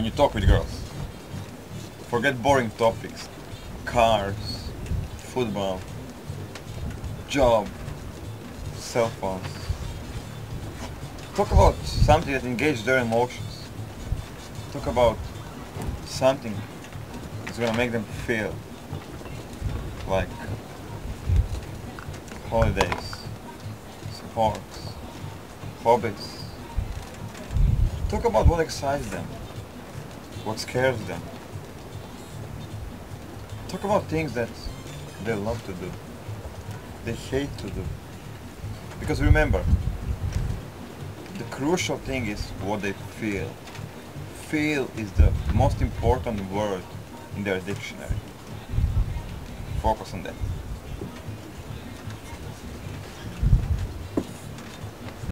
when you talk with girls. Forget boring topics. Cars, football, job, cell phones. Talk about something that engages their emotions. Talk about something that's gonna make them feel like holidays, sports, hobbies. Talk about what excites them, what scares them. Talk about things that they love to do, they hate to do. Because remember, the crucial thing is what they feel. Feel is the most important word in their dictionary. Focus on that.